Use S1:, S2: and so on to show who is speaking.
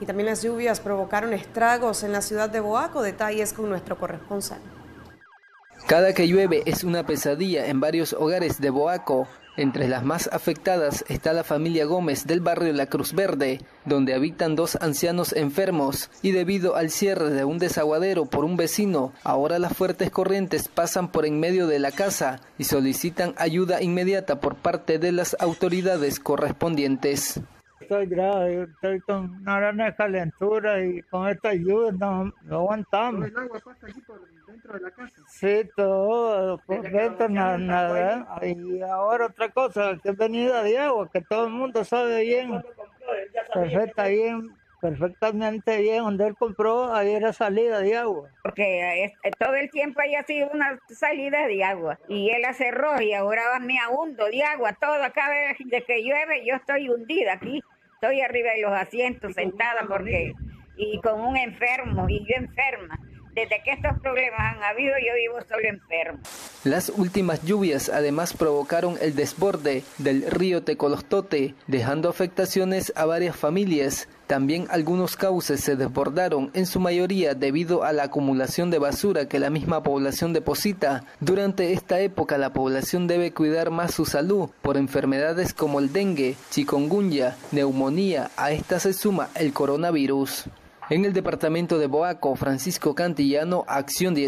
S1: Y también las lluvias provocaron estragos en la ciudad de Boaco. Detalles con nuestro corresponsal.
S2: Cada que llueve es una pesadilla en varios hogares de Boaco. Entre las más afectadas está la familia Gómez del barrio La Cruz Verde, donde habitan dos ancianos enfermos y debido al cierre de un desaguadero por un vecino, ahora las fuertes corrientes pasan por en medio de la casa y solicitan ayuda inmediata por parte de las autoridades correspondientes.
S3: Estoy grave, estoy con una gran calentura y con esta lluvia no, aguantamos.
S4: ¿El agua pasa aquí por dentro de la casa?
S3: Sí, todo, por dentro nada, nada. Y ahora otra cosa, que es venida de agua, que todo el mundo sabe bien, perfecta bien, perfectamente bien, donde él compró, ahí era salida de agua.
S5: Porque todo el tiempo haya sido una salida de agua y él la cerró y ahora me hundo de agua, todo, cada vez que llueve yo estoy hundida aquí. Estoy arriba de los asientos sentada porque y con un enfermo y yo enferma. Desde que estos problemas han habido, yo vivo solo enfermo.
S2: Las últimas lluvias además provocaron el desborde del río Tecolostote, dejando afectaciones a varias familias. También algunos cauces se desbordaron, en su mayoría debido a la acumulación de basura que la misma población deposita. Durante esta época la población debe cuidar más su salud por enfermedades como el dengue, chikungunya, neumonía. A esta se suma el coronavirus. En el departamento de Boaco, Francisco Cantillano, Acción 10.